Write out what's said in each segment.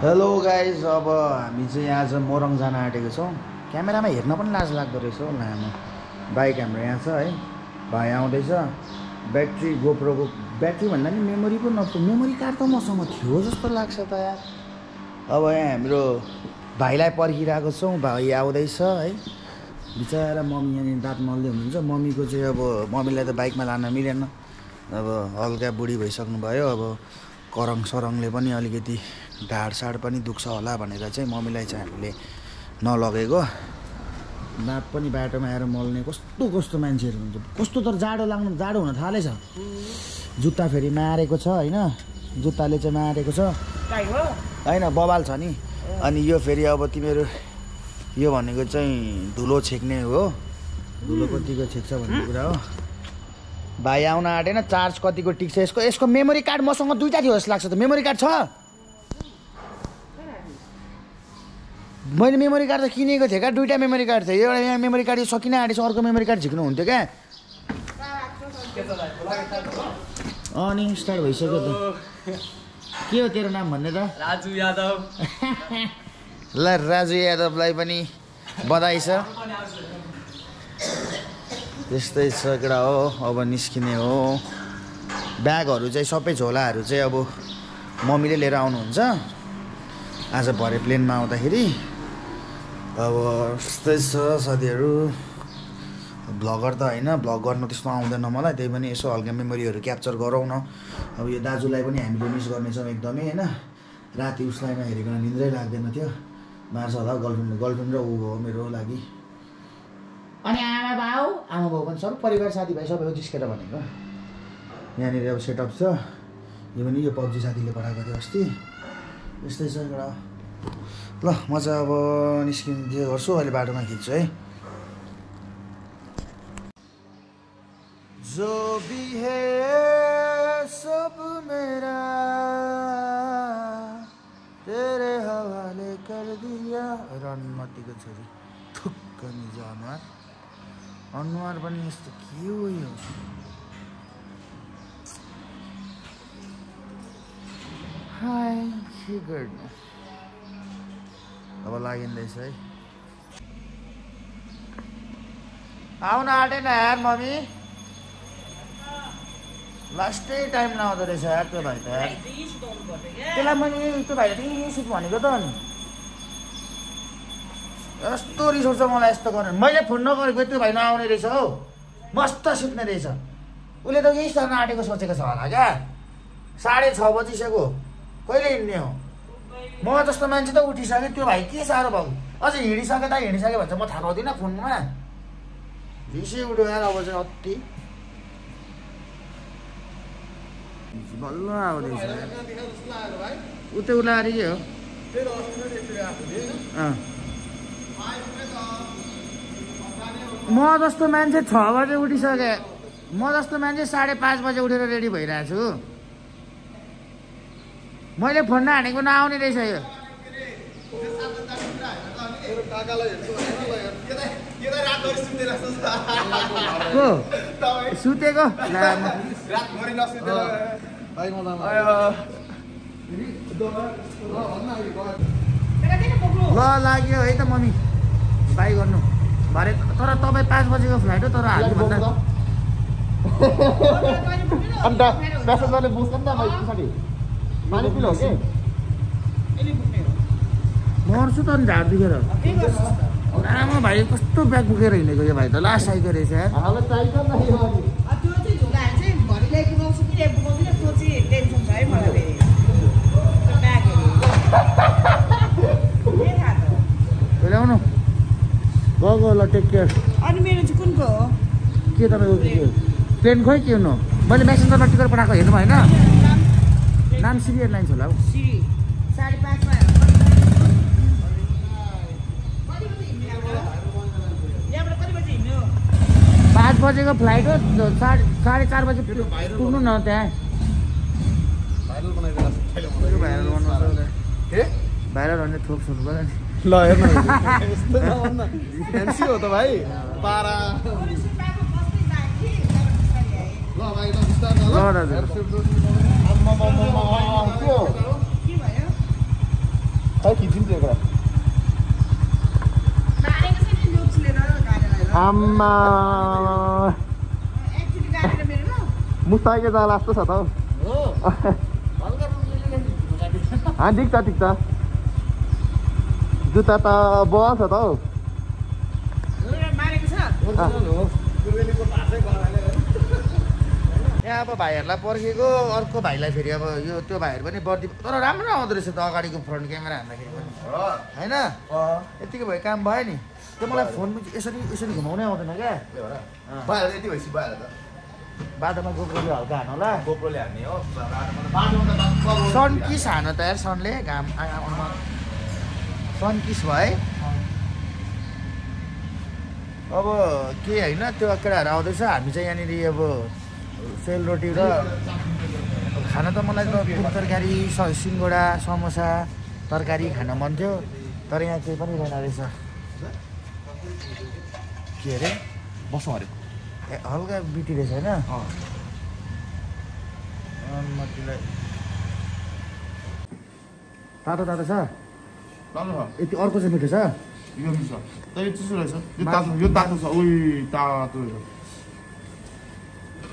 Hello guys अब हामी चाहिँ आज मोरङ जान आँटेको छौँ। क्यामेरामा हेर्न पनि लाज लाग्दो रहेछ हौ लामो बाइक हाम्रो यहाँ छ है। भाइ आउँदैछ। ब्याट्री गोप्रोको ब्याट्री भन्दा नि मेमोरी पो नपु मेमोरी कार्ड त मसँग थियो जस्तो लाग्छ त यार। अब यहाँ हाम्रो भाइलाई पर्खिरहेको छौँ। भाइ आउँदैछ है। बिचरा मम्मी यहाँनिर दाँत मल्दै हुनुहुन्छ। मम्मीको चाहिँ अब मम्मीलाई त बाइकमा लान मिलेन। अब हल्का बुढी भइसक्नु भयो अब करङ सरङले पनि अलिकति ढाड साड पनि दुख्छ होला भनेर चाहिँ मम्मीलाई चाहिँ हामीले नलगेको। दाँत पनि बाटोमा आएर मल्ने। कस्तो कस्तो मान्छेहरू हुन्छ कस्तो तर जाडो लाग्नु जाडो हुन थालेछ। जुत्ता फेरि मारेको छ होइन? जुत्ताले चाहिँ मारेको छ। होइन बबाल छ नि। अनि यो फेरि अब तिमीहरू यो भनेको चाहिँ धुलो छेक्ने हो। धुलो कतिको छेक्छ भन्ने कुरा हो। भाइ आउन आँटेन चार्ज कतिको टिक्छ? यसको यसको मेमोरी कार्ड मसँग दुइटा थियो जस्तो लाग्छ त। मेमोरी कार्ड छ? मैले मेमोरी कार्ड त किनेको थिएँ क्या दुइटा मेमोरी कार्ड थियो। एउटा यहाँ मेमोरी कार्ड यो सकिन आँटेछ अर्को मेमोरी कार्ड झिक्नु हुन्थ्यो क्या। अनि स्टार्ट भइसक्यो त। के हो तेरो नाम भन्ने त? राजु यादव। ल राजु यादवलाई पनि बधाई छ। त्यस्तै छ केटा हो अब निस्किने हो। ब्यागहरू चाहिँ सबै झोलाहरू चाहिँ अब मम्मीले लिएर आउनुहुन्छ। आज भरे प्लेनमा आउँदाखेरि। अब यस्तै छ साथीहरू। भ्लगर त होइन भ्लग गर्न त्यस्तो आउँदैन मलाई। त्यही पनि यसो हल्का मेमोरीहरू क्याप्चर गरौँ न। अब यो दाजुलाई पनि हामीले मिस गर्नेछौँ एकदमै होइन? राति उसलाई नहेरिकन निन्द्रै लाग्दैन थियो। मार्छ होला गर्लफ्रेन्ड गर्लफ्रेन्ड र ऊ हो मेरो लागि। अनि आमा बाउ आमा बाउ पनि सबै परिवार साथीभाइ सबै हो जिस्केर भनेको। यहाँनिर अब सेटअप छ। यो पनि यो पब्जी साथीले पठाएको थियो अस्ति। यस्तै छ एउटा। ल म चाहिँ अब निस्किन्थ्यो गर्छु अहिले बाटोमा खिच्छु है। जो भी है सब मेरा तेरे हवाले कर दिया। रनमतीको छोरी थुक्क निज अनुहार अनुहार पनि यस्तो के हो यो? हाय के गर्नु? अब लागिँदैछ है आउन आँटेन यार मम्मी लास्टै टाइम नआउँदो रहेछ यार त्यो भाइ त यार त्यसलाई मैले त्यो भाइले त्यही रिस उठ भनेको त अनि यस्तो रिस उठ्छ मलाई यस्तो गरेर मैले फोन नगरेको त्यो भाइ नआउने रहेछ हौ मस्त सुत्ने रहेछ उसले त यही स्थान आँटेको सोचेको छ होला क्या साढे छ बजिसक्यो कहिले हिँड्ने हो म जस्तो मान्छे त उठिसक्यो त्यो भाइ के साह्रो भयो? अझै हिँडिसक्यो त हिँडिसक्यो भन्छ म थाहा पाउँदिनँ फोनमा। रिसै उठ्यो यार अब चाहिँ अति। बल्ल आउँदैछ उतै उलाएर के हो। म जस्तो मान्छे छ बजे उठिसकेँ म जस्तो मान्छे साढे पाँच बजे उठेर रेडी भइरहेको छु मैले फोन नहानेको नआउने रहेछ यो। को? सुतेको? ल लाग्यो है त मम्मी। बाई गर्नु। भरे तर तपाईँ पाँच बजेको फ्लाइट हो तर हाल्नुभन्दा अन्त पानी पिलो हो कि? मर्छु त नि झार दुखेर राम्रो भाइ कस्तो ब्याग बोकेर हिँडेको यो भाइ त? लास्ट आइको रहेछ ल्याउनु गएको ल टेक केयर अनि मेरो चाहिँ कुनको हो? के तपाईँको के प्लेन खोइ के हुनु? मैले मेसेन्जरमा टिकट पठाएको हेर्नु भएन नाम सिरी एयरलाइन्स होला हौ। सिरी साढे पाँचमा पाँच बजेको फ्लाइट हो साढे साढे चार बजे पुग्नु न त्यहाँ। भाइरल भन्ने थोक सुन्नु पऱ्यो नि। ल हेर्न हो त भाइ। पारा। ल, दाजु। आम्मा। जाला जस्तो छ त हौ। ठिक छ ठिक छ जुत्ता त बल छ त हौ। एउटा मारेको छ? यहाँ अब भाइहरूलाई पर्खेको अर्को भाइलाई फेरि अब यो त्यो भाइहरू पनि बर्दी तर राम्रो आउँदो रहेछ त अगाडिको फ्रन्ट क्यामेरा हान्दाखेरि पनि। होइन? यतिकै भयो काम भयो नि। त्यो मलाई फोन पनि यसरी यसरी घुमाउनै आउँदैन क्या। यति भएपछि त। बाटोमा गोप्रोले हल्का हान होला गोप्रोले हान्ने हो। सन किस हान त यार सनले? घाम सन किस भयो है? अब के होइन त्यो केटाहरू आउँदैछ। हामी चाहिँ यहाँनिर अब सेलरोटी र खाना त मलाई त तरकारी स- सिङ्गडा समोसा तरकारी खान मन थियो तर यहाँ केही पनि रहेन रहेछ। के अरे? बसौँ अरे ए, हल्का बिटी रहेछ होइन? तातो तातो छ? छ। यति अर्को चाहिँ मिठो छ? यो मिल्छ तर यो तातो यो तातो छ। उही तातो रहेछ सफ्ट छ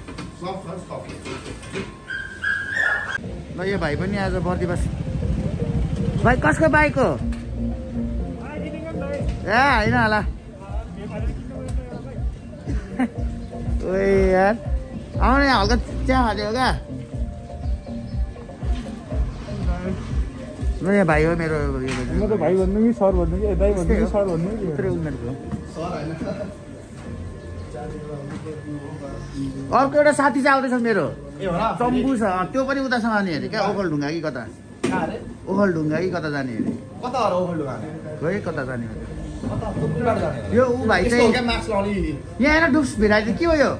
सफ्ट ल यो भाइ पनि आज बर्दिवास भाइ कसको बाइक हो ए होइन होला। ओए यार। आउने हल्का चिया खाँदै हो क्या? ल यहाँ भाइ हो मेरो यो म त भाइ भन्नु कि सर भन्नु कि दाइ भन्नु कि सर भन्नु कि उमेरको। अर्को एउटा साथी चाहिँ आउँदैछ मेरो। चम्बु छ। त्यो पनि उतासँग जाने अरे। क्या ओखलढुङ्गा कि कता? ओखलढुङ्गा कि कता जाने अरे? खोइ कता जाने अरे? यो ऊ भाइ चाहिँ यहाँ हेर डुक्स भिराइदियो। के हो यो?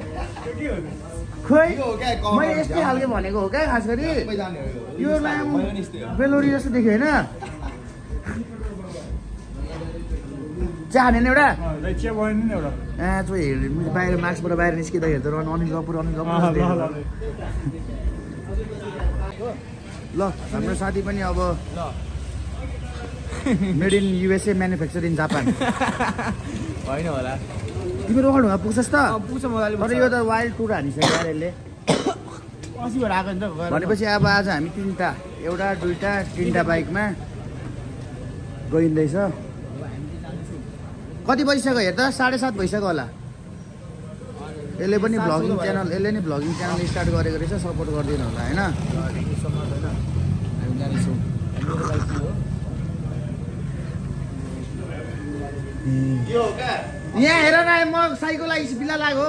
खोइ मैले यस्तै खालको भनेको हो क्या खास गरी। यो। लामो बेलोरी जस्तो देख्यो होइन? चिया खाने नि एउटा। ए त्यो हेर बाहिर मास्कबाट बाहिर निस्किँदाखेरि त अनिल कपुर अनिल कपुर ल हाम्रो साथी पनि अब made in USA manufacture in Japan. होइन होला। तिम्रो ओखलढुङ्गा पुग्छस् त। पुग्छ मजाले तर यो त वाइल्ड टुर हानिसक्यो यार यसले। अस्तिबाट आएको नि त गएर। भनेपछि अब आज हामी तिनवटा एउटा दुईवटा तिनवटा बाइकमा गइँदैछ। कति बजिसक्यो हेर त साढे सात भइसक्यो होला। यसले पनि भ्लगिङ च्यानल यसले नि भ्लगिङ च्यानल स्टार्ट गरेको रहेछ सपोर्ट गरिदिनु होला होइन? यहाँ हेर न म साइकल लागि बिला लाग्यो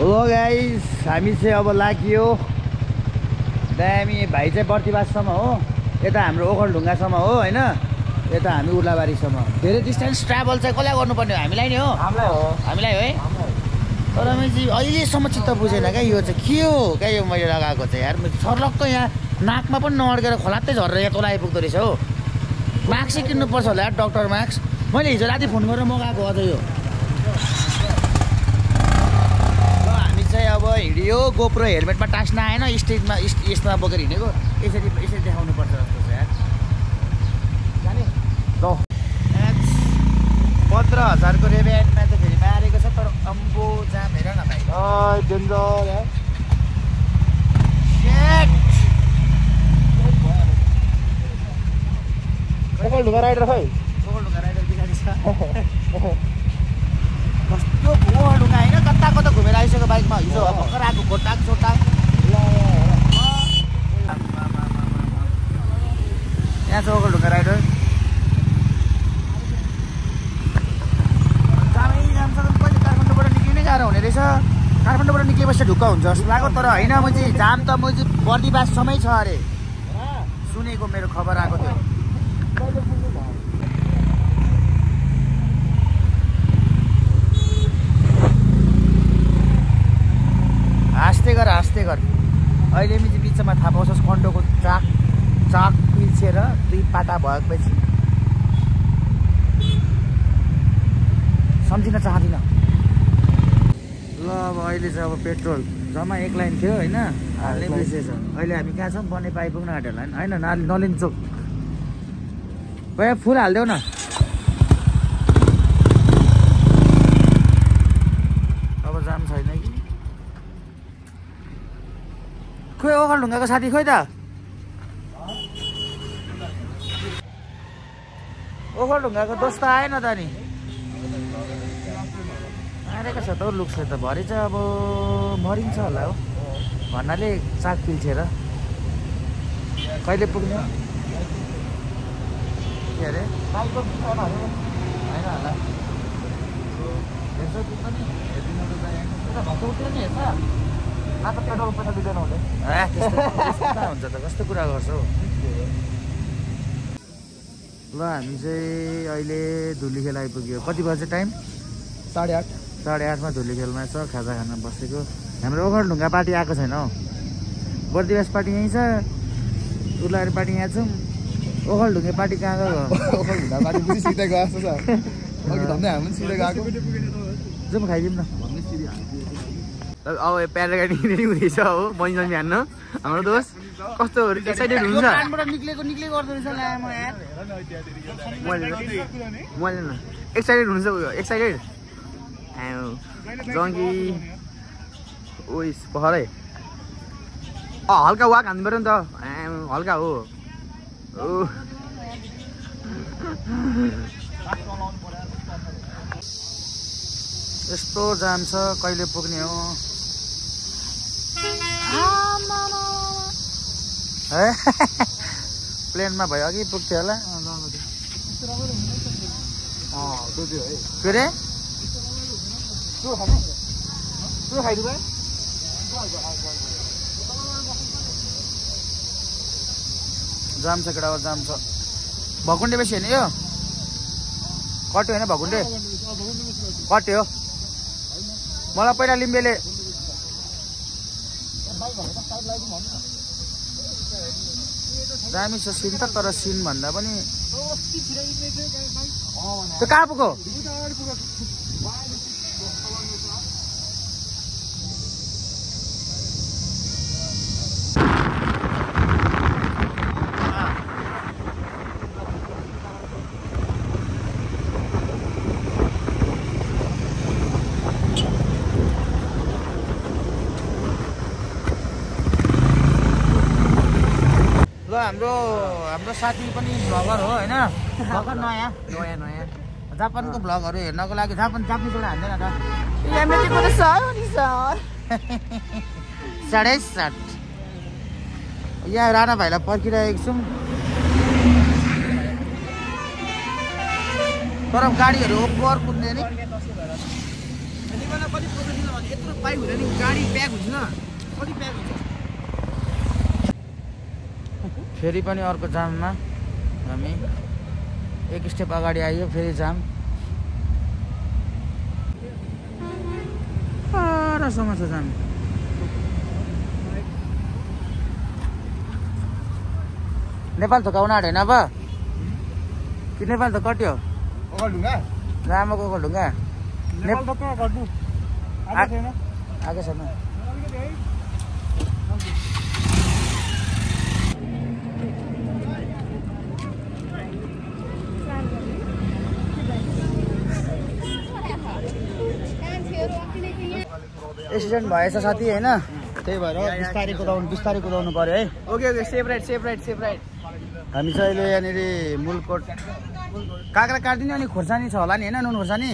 हो। गाइस हामी चाहिँ अब लाग्यो। दामी भाइ चाहिँ बर्दिवाससम्म हो। यता हाम्रो ओखलढुङ्गासम्म हो होइन? यता हामी उर्लाबारीसम्म। धेरै डिस्टेन्स ट्राभल चाहिँ कसलाई गर्नुपर्ने हो? हामीलाई नै हो? हामीलाई हो। हामीलाई है? तर मैले चाहिँ अहिलेसम्म चित्त बुझेन क्या यो चाहिँ के हो? क्या यो मैले लगाएको चाहिँ? यार मैले सर्लक्क यहाँ नाकमा पनि नअड्केर खोलात्तै झरेर यहाँ तल आइपुग्दो रहेछ हो। मास्कै किन्नुपर्छ होला यार डक्टर मास्क। मैले हिजो राति फोन गरेर मगाएको अझ यो ल हामी चाहिँ अब हिँड्यो गोप्रो हेलमेटमा टाँस्न आएन स्टेजमा इस- यसमा बोकेर हिँडेको। यसरी यसरी देखाउनु पर्छ जस्तो छ यार। पन्ध्र हजारको रेभेन्टमा त फेरि मारेको छ तर अम्बो जाम हेर न भाइ। डेन्जर! ओभर राइडर खै? ओखलढुङ्गा राइडर पछाडि छ। कस्तो ओखलढुङ्गा होइन कता कता घुमेर आइसक्यो बाइकमा हिजो भर्खर आएको खोटाक सोटाक यहाँ छ ओखलढुङ्गा राइडर जामै जामसँग कहिले काठमाडौँबाट निक्लिनै गाह्रो हुने रहेछ काठमाडौँबाट निक्लेपछि ढुक्क हुन्छ जस्तो लाग्यो तर होइन म चाहिँ जाम त म चाहिँ बर्दिवाससम्मै छ अरे सुनेको मेरो खबर आएको थियो हाँस्दै गर। अहिले चाहिँ बिचमा थाहा पाउँछस् कन्डोको चाक चाक पिल्छेर दुई पाटा भएपछि। सम्झिन चाहदिनँ। ल अब अहिले चाहिँ अब पेट्रोल। जम्मा एक लाइन थियो होइन? हाल्ने बिर्सेछ अहिले हामी कहाँ छौँ? बने पाइपुग्न आँट्यो होला होइन होइन नाली नलिन चोक। भए फुल हालिदेऊ न अब जाम छैन कि ओखलढुङ्गाको साथी खोइ त। ओखलढुङ्गाको दोस्त त आएन त नि। आएको छ त हौ लुक्सले त भरे चाहिँ अब मरिन्छ होला हो। भन्नाले चाक पिल्छेर। कहिले पुग्ने? के अरे? होइन होला। हेर्छ पेट्रोल पैसा दिँदैन हुन्छ त? कस्तो कुरा गर्छौ ल हामी चाहिँ अहिले धुली खेल आइपुग्यो। कति बजे टाइम? साढे आठ। साढे आठमा धुली खेलमा छ खाजा खान बसेको। हाम्रो ओखलढुङ्गा पार्टी आएको छैन हौ? बर्दिवास पार्टी यहीँ छ? उर्लारी पार्टी यहाँ छौँ। ओखलढुङ्गे पार्टी कहाँ गएको जाउँ खाइदिउँ न। अब प्याराग्लाइडिङ रेडी हुँदैछ हो बनी जन्मी हान्नु हाम्रो दोस्त कस्तो एक्साइटेड हुन्छ मैले मैले न। एक्साइटेड हुनुहुन्छ उयो एक्साइटेड जङ्गी। उइस भरै अँ हल्का वाक हान्नु पऱ्यो नि त। हल्का हो। यस्तो जाम छ कहिले पुग्ने हो? है प्लेनमा भयो अघि पुग्थ्यो होला। के अरे जाम छ केटा जाम छ। भकुन्डे बेसी होइन यो? कट्यो होइन भकुन्डे? कट्यो। मलाई पहिला लिम्बेले दामी छ सिन त तर सिन भन्दा पनि त्यो कहाँ पुग्यो। हाम्रो हाम्रो साथी पनि भ्लगर हो होइन? भर्खर नयाँ नयाँ नयाँ। जापानको भ्लगहरू हेर्नको लागि जापान जापानिसबाट हान्दैन त। यहाँबाट पनि सर नि सर। साढे सात यहाँ राणा भाइलाई पर्खिरहेको छौँ। तर गाडीहरू ओभर कुद्ने नि। कति प्रोफेसनल भने यत्रो पाइप हुँदैन गाडी प्याक हुन्छ कति प्याक हुन्छ? फेरि पनि अर्को जाममा हामी एक स्टेप अगाडि आइयो फेरि जाम। परसम्म छ जाम। नेपाल थोकाउन आँट्यो होइन अब? कि नेपाल त कट्यो? ओखलढुङ्गा। लामोको ढुङ्गा नेपाल त कहाँ गर्नु आएको छैन आएको छैन एक्सिडेन्ट भएछ साथी होइन? त्यही भएर बिस्तारै कुदाउनु बिस्तारै कुदाउनु पऱ्यो है। Okay okay safe ride safe ride safe ride हामी चाहिँ अहिले यहाँनिर मुलकोट काँक्रा काटिदिने अनि खोर्सानी छ होला नि होइन नुन खोर्सानी?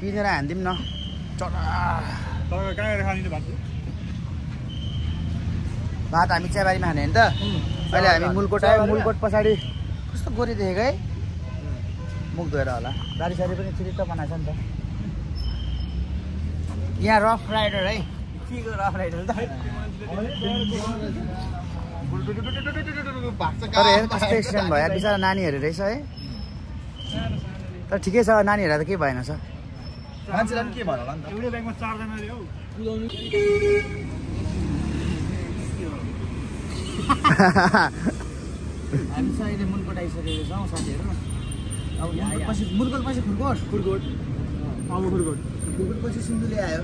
किनेर हानिदिउँ न। चरा। भात हामी चियाबारीमा खाने होइन त। अहिले हामी मुलकोट आयो मुलकोट पछाडि। कस्तो गोरी देखेको है? मुख धोएर होला। दारी सारी पनि चिरित्त बनाएको छ नि त। यहाँ रफ राइडर है। के को रफ राइडर कस्तो एक्सिडेन्ट भयो? बिचरा नानीहरू रहेछ है। तर ठिकै छ नानीहरूलाई त केही भएन छ मान्छेलाई पनि के होला नि त? एउटै ब्यागमा चारजना रे हौ। हामी चाहिँ अहिले मुलकोट आइसकेको छौँ साथीहरू। अब मुलकोट पछि मुलकोट पछि खुरकोट। फुडकोट अब फुडकोट खुरकोट। पछि सिन्धुली आयो।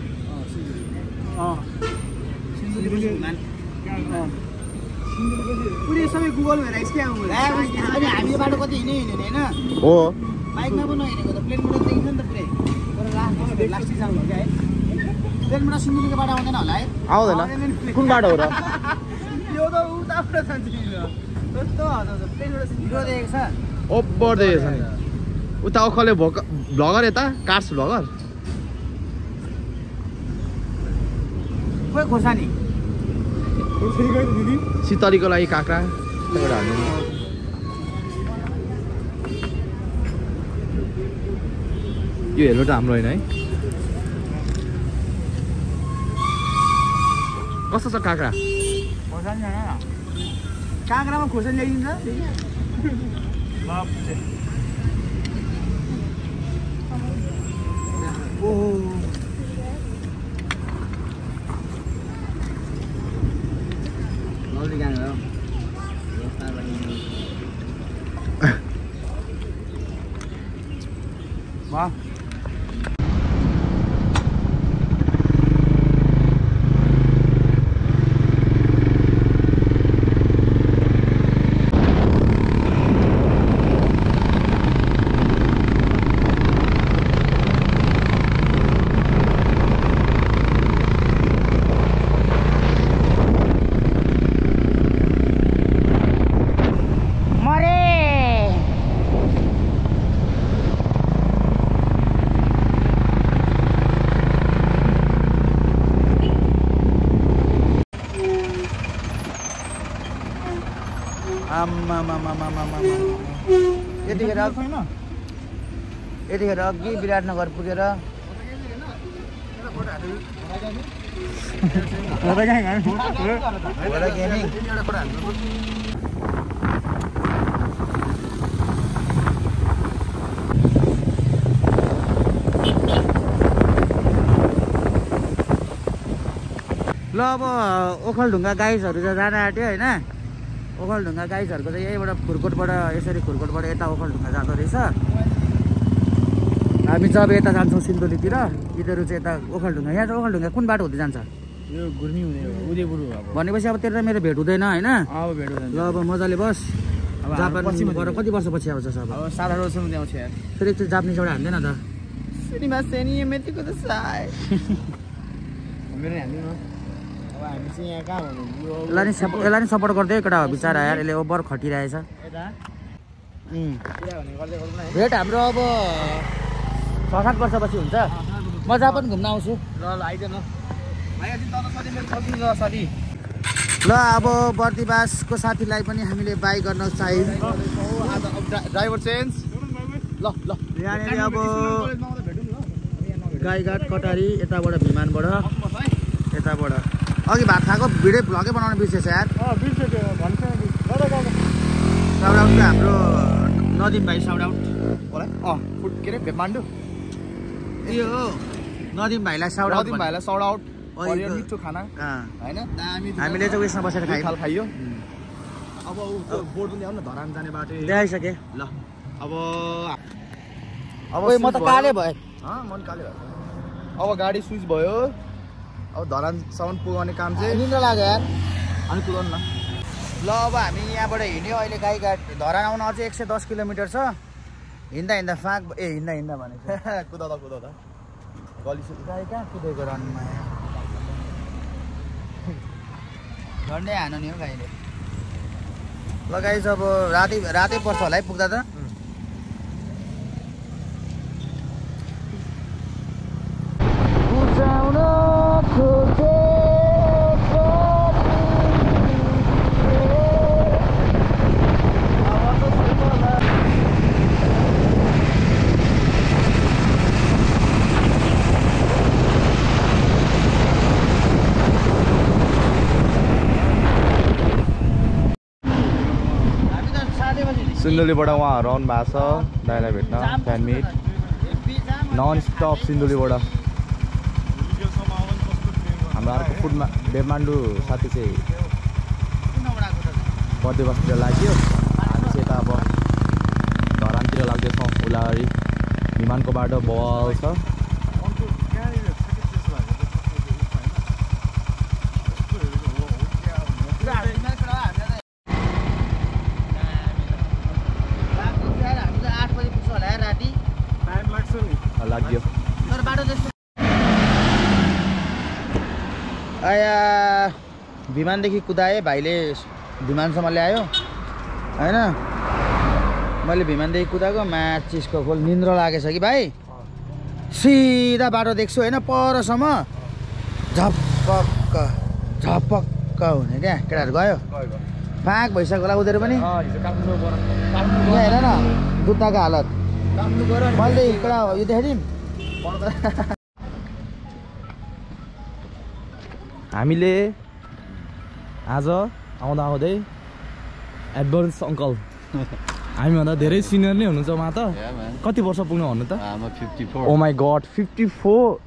पुरै सबै गुगल क्या अनि हामी बाटो कति हिँड्यो हिँड्यो होइन? हो। बाइकमा पो नहिँडेको त प्लेनबाट देखिन्छ नि त पुरै। तर लास्ट जानु क्या है? प्लेनबाट सिन्धुलीको बाटो आउँदैन होला है? आउँदैन। कुन बाटो हो र? यो त उताबाट जान्छ कस्तो हजुर प्लेनबाट हिरो देखेको छ? ओभर देखेको छ नि। उता ओखले भोक भ्लगर यता कार्स भ्लगर? खोइ खोर्सानी? सितरीको लागि काँक्रा। हाल्नु यो हेलमेट हाम्रो होइन है। कस्तो छ काँक्रा? खोर्सानी काँक्रामा खोर्सानी ल्याइदिन्छ। ओहो। आम्मामामामामामा यतिखेर यतिखेर अघि विराटनगर पुगेर ल अब ओखलढुङ्गा गाइजहरू चाहिँ जान आँट्यो होइन ओखलढुङ्गा गाइजहरूको चाहिँ यहीँबाट खुरकोटबाट यसरी खुरकोटबाट यता ओखलढुङ्गा जाँदो रहेछ। हामी चाहिँ अब यता जान्छौँ सिन्धुलीतिर यिनीहरू चाहिँ यता ओखलढुङ्गा यहाँ चाहिँ ओखलढुङ्गा कुन बाटो हुँदै जान्छ? यो गुर्मी हुने हो उदयपुर हो अब। भनेपछि अब तेरो मेरो भेट हुँदैन होइन? अब भेट हुँदैन। ल अब मजाले बस। अब हामी जापान पछि गएर कति वर्षपछि आउँछ अब? अब सात आठ वर्षमा आउँछ यार। फेरि एकचोटि जापानिज एउटा हान्दैन त। सिनेमा सेनी मेतीको त साय। मेरो हाल्नु न अब हामी चाहिँ यहाँ कहाँ यसलाई नि सप यसलाई नि सपोर्ट गर्दै केटा बिचरा यार यसले ओभर खटिरहेछ। भेट हाम्रो अब छ सात वर्षपछि हुन्छ। म जापान घुम्न आउँछु। ल ल अब बर्दिवासको साथीलाई पनि हामीले बाई गर्न चाह्यौँ। अब ड्राइभर चेन्ज। ल ल। यहाँनिर अब गाईघाट कटारी यताबाट भिमानबाट। यताबाट। अघि भात खाएको भिडियो भ्लगै बनाउन बिर्सेछ यार। साउट आउट त हाम्रो नदिम भाइ साउट आउट अँ फुड के अरे भेटमान्डु यो हो। नदिम भाइलाई साउट आउट नदिम भाइलाई साउट आउट मिठो खाना। होइन? दामी हामीले चाहिँ उयसमा बसेर खायौँ। खाइयो। अब बोर्ड पनि ल्याउनु न धरान जाने बाटो। देखाइसकेँ ल अब अब म त काले भयो। भएँ मन काले भएको अब गाडी स्विच भयो। अब धरानसम्म पुगाउने काम चाहिँ निन्द्रा लाग्यो यार। अनि कुदाउनु न। ल अब हामी यहाँबाट हिँड्यो अहिले गाईघाट। धरान आउन अझै एक सय दस किलोमिटर छ। हिँड्दा हिँड्दा फाँक ए हिँड्दा हिँड्दा भनेको कुदाउँदा कुदाउँदा। गली सुरु गाई कहाँ कुदेको रनमा? झन्डै हानु नि हो गाईले। ल गाई अब राति रातै पर्छ होला है पुग्दा त हामी त सातै बजी सिन्धुलीबाट उहाँहरू आउनु भएको छ दाइलाई भेट्न। फ्यान मिट नन स्टप सिन्धुलीबाट। हाम्रो अर्को फुडमा डेमान्डु साथी चाहिँ बर्दिवासतिर लाग्यो। हामी चाहिँ यता अब धरानतिर लाग्दैछौँ उलागढी विमानको बाटो बल छ हामी त आठ बजी पुग्छ होला राति लाग्यो तर बाटो त्यस्तो आया विमानदेखि कुदाएँ भाइले विमानसम्म ल्यायो। होइन? मैले विमानदेखि कुदाएको माचिसको खोल निन्द्रो लागेछ कि भाइ? सिधा बाटो देख्छु होइन? परसम्म। झपक्क झपक्क हुने क्या? केटाहरू गयो? फाँक भइसक्यो होला उनीहरू पनि। हेर न जुत्ताको हालत। मैले केटा यो देखाइदिउँ हामीले आज आउँदा आउँदै एडभान्स अङ्कल हामीभन्दा धेरै सिनियर नै हुनुहुन्छ उहाँ त. कति वर्ष पुग्नु भन्नु त? I'm a 54. Oh my god fifty four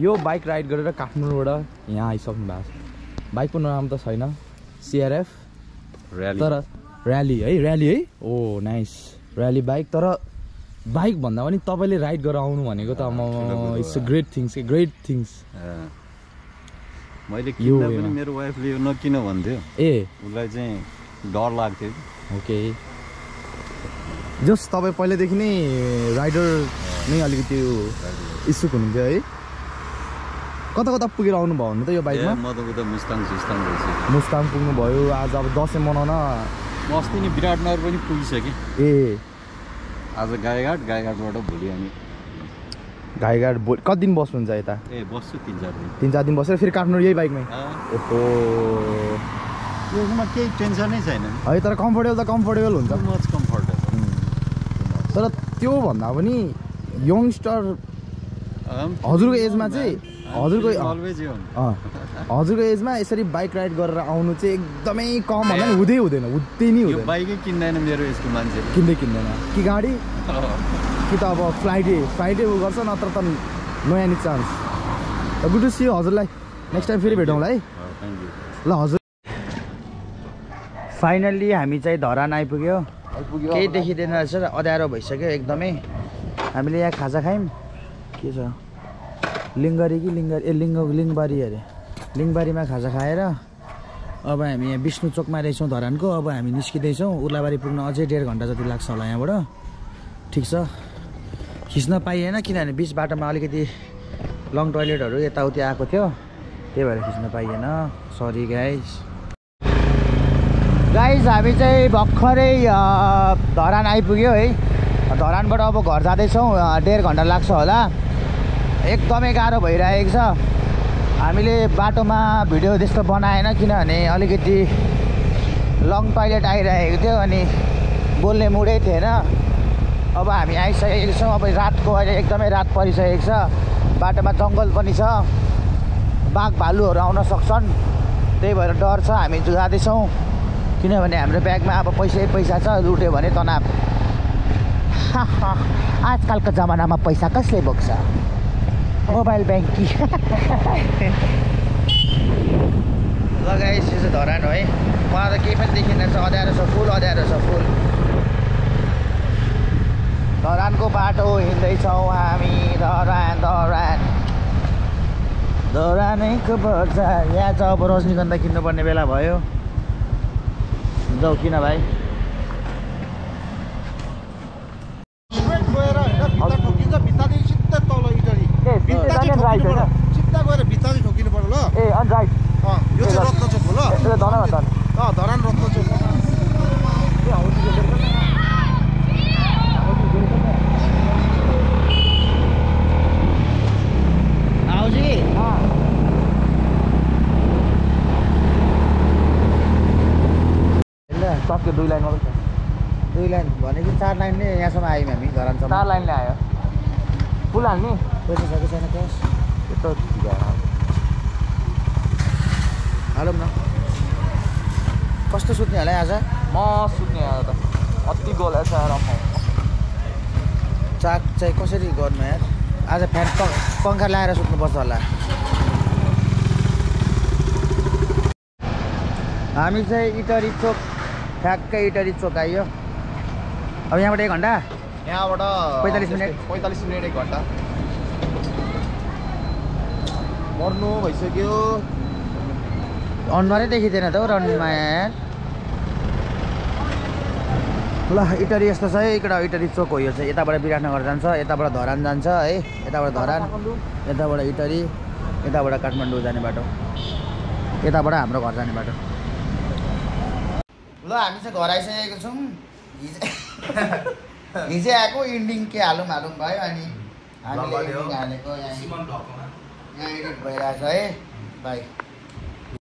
यो बाइक राइड गरेर काठमाडौँबाट यहाँ आइसक्नु भएको छ। बाइकको नाम त छैन। सिआरएफ. तर ऱ्याली है ऱ्याली है? ओ नाइस ऱ्याली बाइक तर बाइक भन्दा पनि तपाईँले राइड गरेर आउनु भनेको त ठुलो म इट्स हो। ग्रेट थिङ्स ग्रेट थिङ्स अँ। मैले यो किन्दा। पनि मेरो वाइफले यो नकिन भन्थ्यो। ए। उसलाई चाहिँ डर लाग्थ्यो। ओके। जस्ट तपाईँ पहिल्यैदेखि नै राइडर नै अलिकति इच्छुक हुनुहुन्थ्यो है। कता कता पुगेर आउनुभयो भन्नु त यो बाइकमा? म त उता मुस्ताङ सुस्ताङ मुस्ताङ पुग्नुभयो। आज अब दसैँ मनाउन। म अस्ति नै विराटनगर पनि पुगिसकेँ। ए। आज गाईघाट गाईघाटबाट भोलि हामी घाइघाट कति दिन बस्नुहुन्छ यता? ए बस्छु तिन चार दिन। तिन चार दिन बसेर फेरि काठमाडौँ यही बाइकमै? ओहो। यसमा केही टेन्सनै छैन। है तर कम्फोर्टेबल त कम्फोर्टेबल हुन्छ। मच कम्फर्टेबल तर त्यो भन्दा पनि यङ्स्टर हजुरको एजमा चाहिँ हजुरको हजुरको एजमा यसरी बाइक राइड गरेर आउनु चाहिँ एकदमै कम भन्दा हुँदै हुँदैन। हुँदै नि हुँदैन। बाइकै किन्दैन मेरो यसको मान्छे। किन्दै किन्दैन। कि गाडी? कि त अब फ्लाइटै फ्लाइटै उ गर्छ नत्र त no any chance. Good to see हजुरलाई। नेक्स्ट टाइम फेरि भेटौँला है। ल हजुर। फाइनल्ली हामी चाहिँ धरान आइपुग्यो। केही देखिँदैन रहेछ अँध्यारो भइसक्यो एकदमै। हामीले यहाँ खाजा खायौँ। के छ? लिङ्गरी कि लिङ्गरी ए लिङ्ग लिङबारी अरे। लिङबारीमा खाजा खाएर अब हामी यहाँ विष्णु चोकमा रहेछौँ धरानको। अब हामी निस्किँदैछौँ। उर्लाबारी पुग्न अझै डेढ घन्टा जति लाग्छ होला यहाँबाट। ठिक छ? खिच्न पाइएन किनभने बिच बाटोमा अलिकति लङ टोइलेटहरू यताउति आएको थियो। त्यही भएर खिच्न पाइएन। सरी गाइस गाइज हामी चाहिँ भर्खरै धरान आइपुग्यो है। धरानबाट अब घर जाँदैछौँ। डेढ घन्टा लाग्छ होला। एकदमै गाह्रो भइरहेको छ। हामीले बाटोमा भिडियो त्यस्तो बनाएन किनभने अलिकति लङ टोइलेट आइरहेको थियो अनि बोल्ने मुडै थिएन। अब हामी आइसकेको छौँ अब रातको अहिले एकदमै रात परिसकेको छ। बाटोमा जङ्गल पनि छ। बाघ भालुहरू आउन सक्छन्। त्यही भएर डर छ हामी जाँदैछौँ किनभने हाम्रो ब्यागमा अब पैसै पैसा छ लुट्यो भने तनाव। आजकलको जमानामा पैसा कसले बोक्छ? मोबाइल ब्याङ्किङ लगाएपछि धरान हो। है मलाई त केही पनि देखिँदैन छ अँध्यारो छ फुल अँध्यारो छ फुल। धरानको बाटो हिँड्दैछौँ हामी। धरान धरान धरानैको बजार यहाँ चाहिँ अब रजनीगन्धा किन्नुपर्ने बेला भयो। जाऊ किन भाइ गएर होइन भित्ता ठोकिन्छ भित्तादेखि सिधै तल इटरी भित्ता चाहिँ ठोकिनु पर्यो सिधा गएर भित्ता चाहिँ ठोकिनु पर्यो ल ए अनि राइट अँ यो चाहिँ रत्न चोक हो ल ए धन्यवाद धन्यवाद अँ धरान रत्न चोक आउँछु कि ल सक्यो दुई लाइन मात्रै छ दुई लाइन भनेपछि चार लाइन नै यहाँसम्म आयौँ चार लाइनले आयो फुल हाल्ने पैसा छ कि छैन क्यास। हालौँ न कस्तो सुत्ने होला है आज म सुत्ने आएर त अति गोला छ। चाक चाहिँ कसरी गर्नु यार आज फ्यान पङ्खा लगाएर सुत्नुपर्छ होला हामी चाहिँ इटरी चोक ठ्याक्कै इटरी चोक आइयो अब यहाँबाट एक घन्टा यहाँबाट 45 मिनट। पैँतालिस मिनट एक घन्टा। मर्नु भइसक्यो। अनुहारै देखिँदैन त हौ रनिङमा यार। ल इटरी यस्तो छ है इकडा इटरी चोक हो यो चाहिँ। यताबाट विराटनगर जान्छ यताबाट धरान जान्छ है। यताबाट धरान यताबाट इटरी यताबाट काठमाडौँ जाने बाटो। यताबाट हाम्रो घर जाने बाटो। ल हामी चाहिँ घर आइसकेको छौँ। हिजो आएको इन्डिङ के हालौँ हालौँ भयो अनि हामीले इन्डिङ हालेको यहाँ यहाँ एडिट भइरहेछ है। बाई।